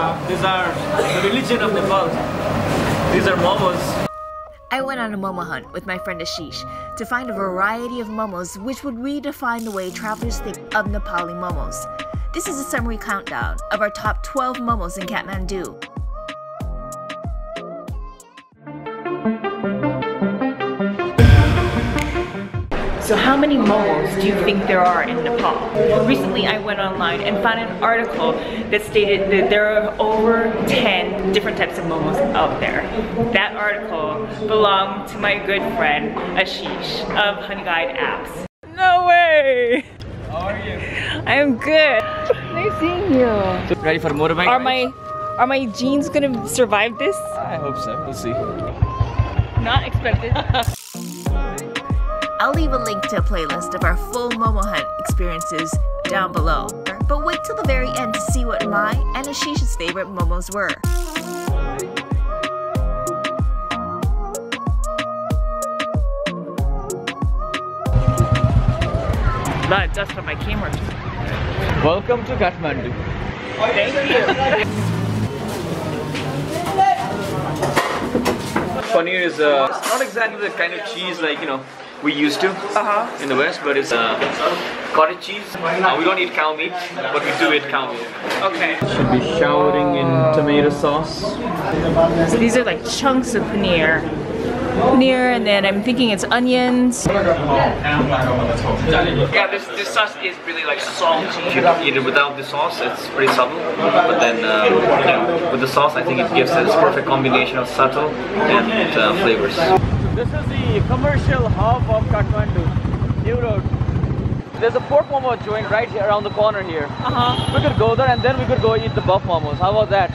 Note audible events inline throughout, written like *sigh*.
These are the religion of Nepal. These are momos. I went on a momo hunt with my friend Ashish to find a variety of momos which would redefine the way travelers think of Nepali momos. This is a summary countdown of our top 12 momos in Kathmandu. So how many momos do you think there are in Nepal? Recently I went online and found an article that stated that there are over 10 different types of momos out there. That article belonged to my good friend Ashish of Honey Guide Apps. No way! How are you? I'm good. Nice seeing you. Ready for motorbike? Are my are my jeans gonna survive this? I hope so. We'll see. Not expected. *laughs* I'll leave a link to a playlist of our full Momo Hunt experiences down below. But wait till the very end to see what my and Ashish's favorite momos were. A dust on my camera. Welcome to Kathmandu. Thank you. Paneer is uh, it's not exactly the kind of cheese like you know we used to Uh-huh. in the West, but it's uh, cottage cheese. Uh, we don't eat cow meat, but we do eat cow meat. Okay. Should be showering in tomato sauce. So these are like chunks of paneer. Paneer, and then I'm thinking it's onions. Yeah, this, this sauce is really like salty. If you eat it without the sauce, it's pretty subtle. But then uh, you know, with the sauce, I think it gives it this perfect combination of subtle and uh, flavors. This is the commercial hub of Kathmandu, New Road. There's a pork momo joint right here around the corner here. Uh-huh. We could go there and then we could go eat the buff momos. How about that?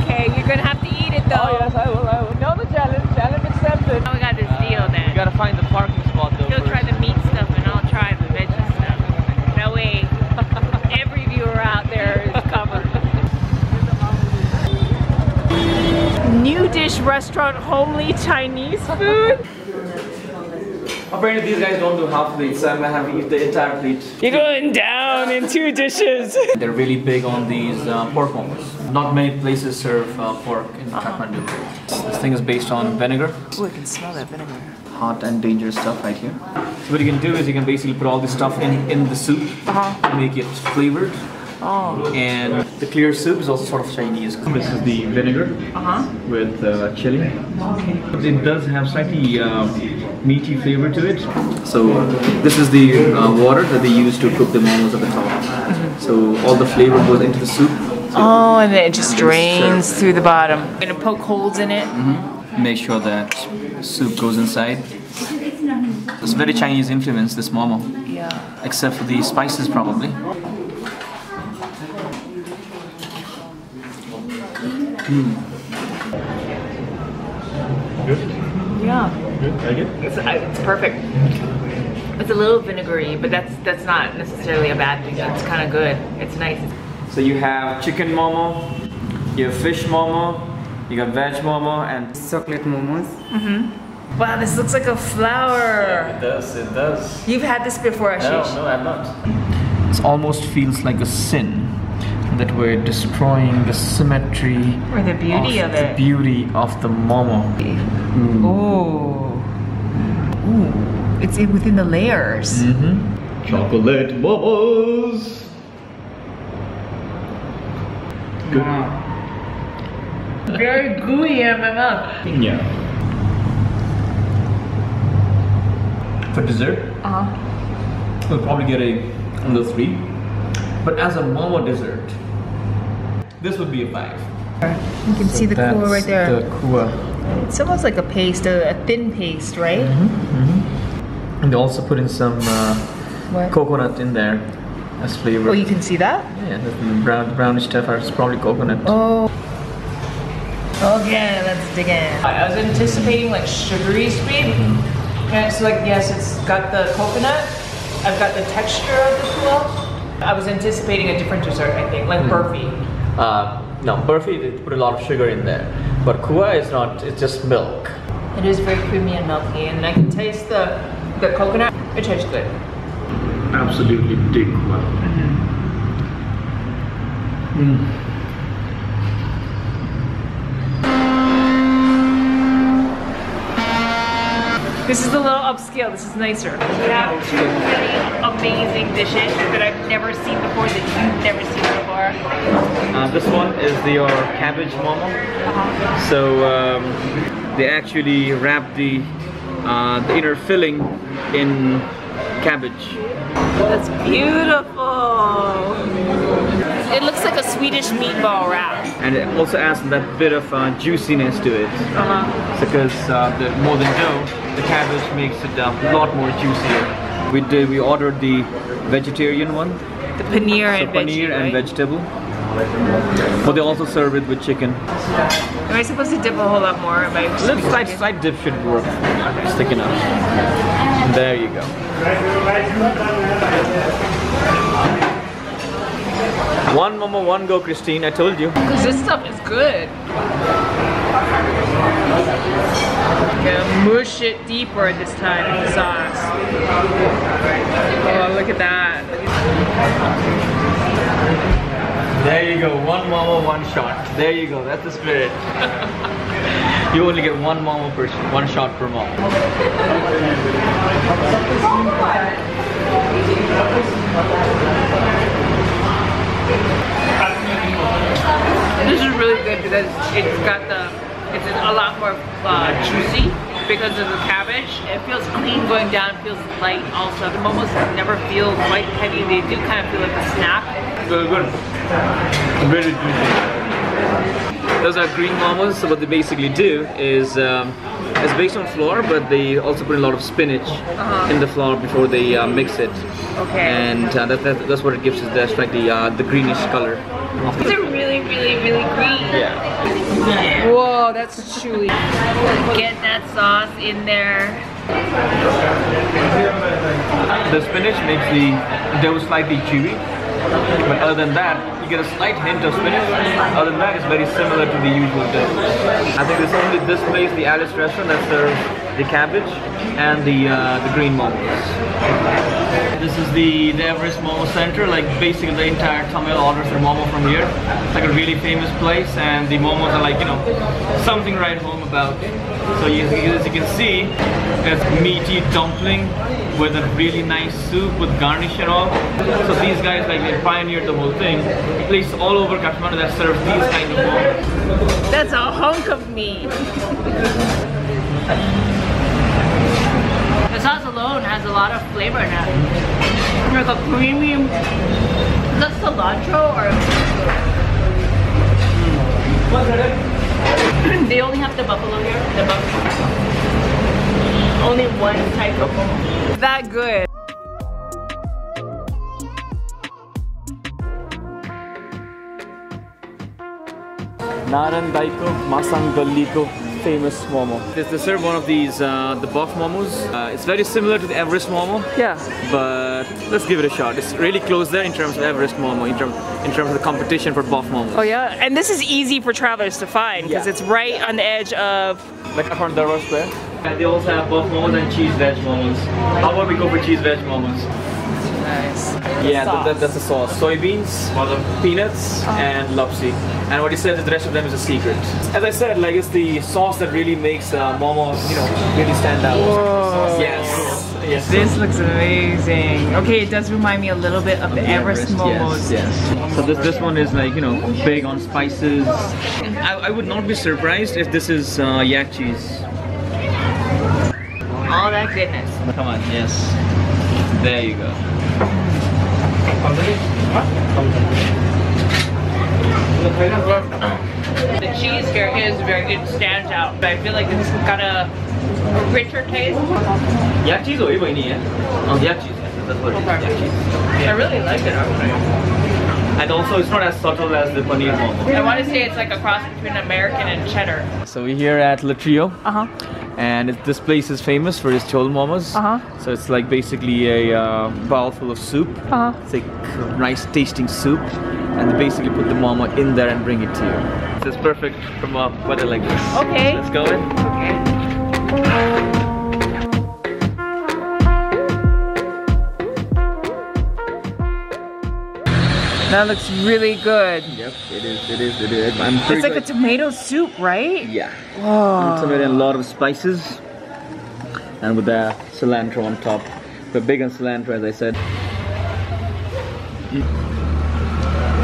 Okay, you're gonna have to eat it though. Oh yes, I will. I will. No, the challenge. Challenge accepted. Now we got this deal You then. gotta find the parking spot though. He'll try first. the meat stuff and I'll try the veggie stuff. That way, every viewer out there is covered. New dish restaurant, homely Chinese food. Apparently these guys don't do half plates, so I'm gonna have to eat the entire plate. You're going down in two dishes. *laughs* They're really big on these uh, pork momos. Not many places serve uh, pork in Kathmandu. This thing is based on vinegar. Oh, I can smell that vinegar. Hot and dangerous stuff right here. So what you can do is you can basically put all this stuff in, in the soup Uh-huh. to make it flavored. Oh. And the clear soup is also sort of Chinese. This is the vinegar Uh-huh. with uh, chili. It does have slightly uh, meaty flavor to it. So this is the uh, water that they use to cook the momos at the top. So all the flavor goes into the soup. Oh, and then it just drains through the bottom. Gonna poke holes in it. Mhm. Make sure that soup goes inside. It's very Chinese influence, this momo, Yeah. except for the spices probably. Yeah. Good, like it? It's, it's perfect. It's a little vinegary, but that's that's not necessarily a bad thing. It's kind of good. It's nice. So you have chicken momo, you have fish momo, you got veg momo, and chocolate momos. Mhm. Wow, this looks like a flower. it does, it does. You've had this before, Ashish. no, no, I'm not. It almost feels like a sin that we're destroying the symmetry Or the beauty of the it. beauty of the momo. Ooh. Ooh. It's in within the layers. Mm-hmm. Chocolate momos. Good. Very gooey in my mouth. Yeah. For dessert, Uh-huh. we'll probably get a under three. But as a momo dessert, this would be a five. You can see the That's core right there. The khuwa. It's almost like a paste, a, a thin paste, right? Mhm. And they also put in some uh, coconut in there as flavor. Oh, you can see that? yeah, the brown, brownish stuff is probably coconut. Oh. Okay, let's dig in. I was anticipating like sugary sweet. And it's like, yes, it's got the coconut. I've got the texture of the khuwa. I was anticipating a different dessert, I think, like burfi. Uh, now burfi, they put a lot of sugar in there. But khuwa is not, it's just milk. It is very creamy and milky and I can taste the, the coconut. It tastes good. Absolutely dig khuwa. Mm -hmm. mm. This is a little upscale, this is nicer. We have two really amazing dishes that I've never seen before that you've never seen before. Uh, this one is the your cabbage momo. Uh-huh. So um, they actually wrap the uh, the inner filling in cabbage. That's beautiful. It looks like a Swedish meatball wrap. and it also adds that bit of uh, juiciness to it Uh-huh. because uh, the more than dough, the cabbage makes it uh, a lot more juicier. We did. We ordered the vegetarian one, The paneer so and paneer veggie, and right? vegetable. But they also serve it with chicken. Am I supposed to dip a whole lot more? Am I little slight, slight dip should work. Stick enough. There you go. One momo, one go, Christine. I told you. Because this stuff is good. Gonna mush it deeper this time in the sauce. One shot. There you go, that's the spirit. you only get one momo per one shot per momo. This is really good because it's got the, it's a lot more uh, juicy because of the cabbage. It feels clean going down, feels light also. The momos never feel quite heavy. They do kind of feel like a snack. Good, good. Very juicy. Those are green momos. So what they basically do is um, it's based on flour, but they also put a lot of spinach in the flour before they uh, mix it. Okay. And uh, that, that, that's what it gives us. That's like the uh, the greenish color. These are really, really, really green. Yeah. Whoa, that's chewy. Get that sauce in there. The spinach makes the dough slightly chewy, but other than that, you get a slight hint of spinach. Other than that, it's very similar to the usual dough. I think there's only this place, the Alice restaurant, that serves the cabbage and the uh, the green momos. This is the, the Everest Momo Center, like basically the entire Thamel orders their momo from here. It's like a really famous place and the momos are like, you know, something right home about. So you, as you can see, it's meaty dumpling with a really nice soup with garnish and all. So these guys like they pioneered the whole thing. Place all over Kathmandu that serves these kind of momos. That's a hunk of meat. The sauce alone has a lot of flavor in it. Like a creamy, is that cilantro or? they only have the buffalo here. The buffalo. Only one type of momo. That good. Narandaiko Masangalliko famous momo. They they serve one of these, uh, the buff momos. Uh, it's very similar to the Everest momo, Yeah. but let's give it a shot. It's really close there in terms of Everest momo, in, term, in terms of the competition for buff momos. Oh yeah, and this is easy for travelers to find because Yeah. it's right on the edge of. Like up on Durbar Square. And they also have buff momos and cheese veg momos. How about we go for cheese veg momos? Nice. Yeah, that, that, that's the sauce. Soybeans, peanuts, and lapsi. And what he says is the rest of them is a secret. As I said, like it's the sauce that really makes uh, momo, you know, really stand out. Whoa. Yes. Yes. This looks amazing. Okay, it does remind me a little bit of the Everest momos. Yes, yes. So this this one is like you know big on spices. I, I would not be surprised if this is uh, yak cheese. All that goodness. Come on, yes. There you go. The cheese here is very, good stands out. But I feel like it's got a, a richer taste. Yak cheese or even yeah? Oh, yak cheese. That's what it is. Yak cheese. I really like it actually. And also, it's not as subtle as the paneer momo. I want to say it's like a cross between American and cheddar. So we're here at Le Trio. Uh-huh. Uh huh. and it, this place is famous for its jhol momos. Uh-huh. So it's like basically a uh, bowl full of soup. Uh huh. It's like nice tasting soup, and they basically put the momo in there and bring it to you. So it's perfect from a weather like this. Okay. Let's go in. Okay. That looks really good. Yep, it is. It is. It is. I'm pretty It's like a tomato soup, right? yeah. Whoa. Tomato and a lot of spices. and with the cilantro on top. We're big on cilantro, as I said.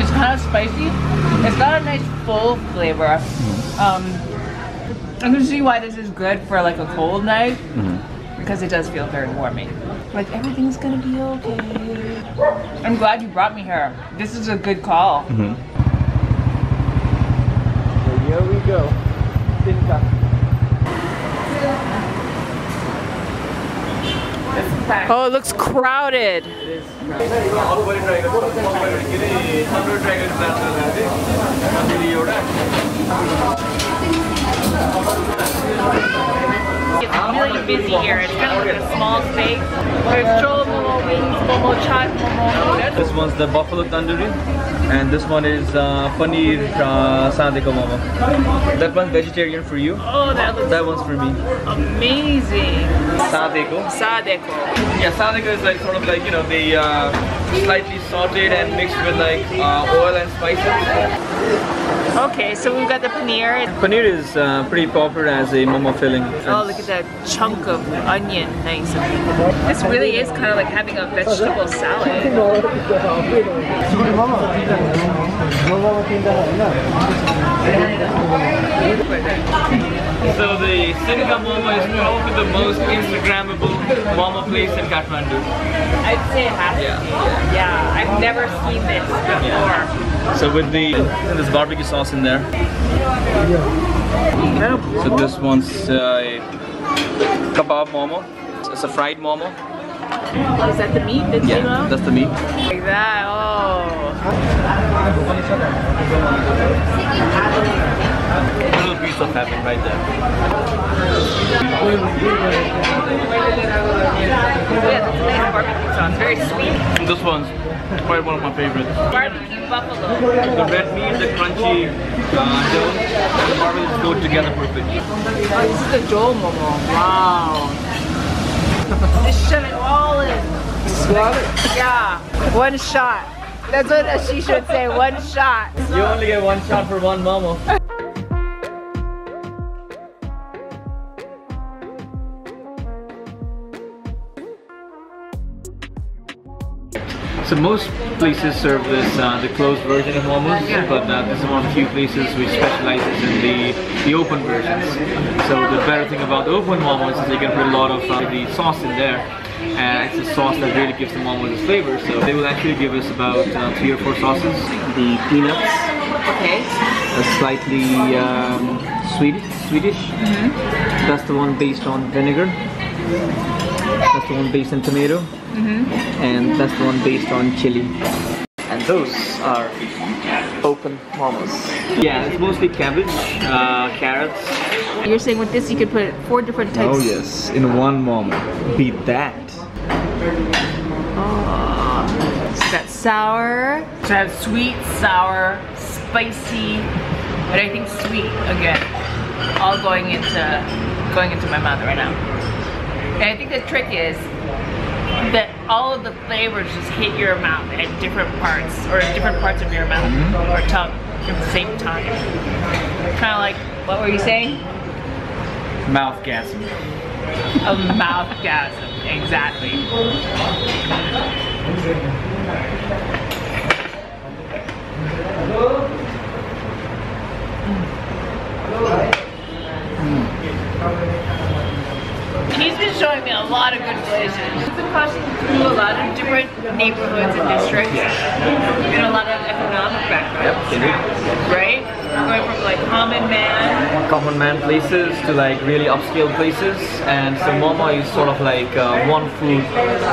It's kind of spicy. It's got a nice full flavor. Um, I can see why this is good for like a cold night because it does feel very warming. Like everything's gonna be okay. I'm glad you brought me here. This is a good call. So here we go. Sinka. Oh, it looks crowded. It's really busy here. It's kind of like a small space. There's cholo momo chaat, momo. This one's the buffalo tandoori, and this one is uh, paneer uh, sadeko momo. That one's vegetarian for you. Oh, that looks That one's for me. amazing. Sadeko. Sadeko. Yeah, sadeko is like sort of like you know the uh, slightly sautéed and mixed with like uh, oil and spices. Okay, so we've got the paneer. Paneer is uh, pretty popular as a momo filling. Oh, look at that chunk of onion. Nice. This really is kind of like having a vegetable salad. So the Sinka Momo is probably the most Instagrammable momo place in Kathmandu. I'd say it has to be. Yeah, I've never seen this before. So with the this barbecue sauce in there. So this one's uh, a kebab momo. It's a fried momo. Is that the meat that's Yeah, yeah, that's the meat. Like that, oh. Little piece of heaven right there. Yeah, that's a nice barbecue sauce. Very sweet. This one's probably one of my favorites. Barbecue buffalo. The red meat, the crunchy uh, dough, and the barbecue just go together perfectly. Oh, this is the Jhol momo. Wow. *laughs* Just shove it all in. Yeah. One shot. That's what she should say. One shot. You only get one shot for one momo. *laughs* So most places serve this uh, the closed version of momos, Yeah. but uh, this is one of the few places which specializes in the the open versions. So the better thing about the open momos is you can put a lot of uh, the sauce in there, and it's a sauce that really gives the momos its flavor. So they will actually give us about uh, three or four sauces. The peanuts, Okay. a slightly um, Swedish. Swedish. That's the one based on vinegar. That's the one based on tomato. And that's the one based on chili. And those are open momos. Yeah, it's mostly cabbage, uh, carrots. You're saying with this you could put four different types. Oh yes, in one momo. Beat that. So that's sour. So I have sweet, sour, spicy, but I think sweet again. All going into going into my mouth right now. And I think the trick is that all of the flavors just hit your mouth at different parts or different parts of your mouth mm-hmm. or tongue at the same time. Kind of like what were you saying? Mouth gasm. A mouth gasm. Exactly. Mm. He's been showing me a lot of good places. He's been crossing through a lot of different neighborhoods and districts. And a lot of economic backgrounds. Right? Going from like common man. Common man places to like really upscale places, and so momo is sort of like uh, one food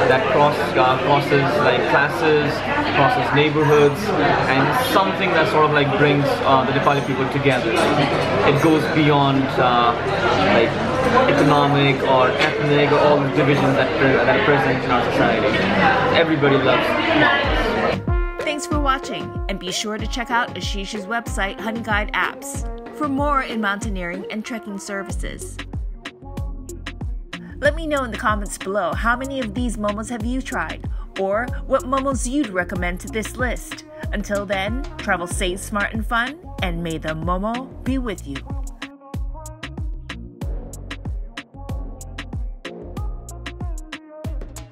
that cross, uh, crosses like classes, crosses neighborhoods, and something that sort of like brings uh, the Nepali people together. It goes beyond uh, like economic or ethnic or all the divisions that, that are present in our society. Everybody loves. Thanks for watching, and be sure to check out Ashish's website, Honey Guide Apps, for more in mountaineering and trekking services. Let me know in the comments below how many of these momos have you tried, or what momos you'd recommend to this list. Until then, travel safe, smart, and fun, and may the momo be with you.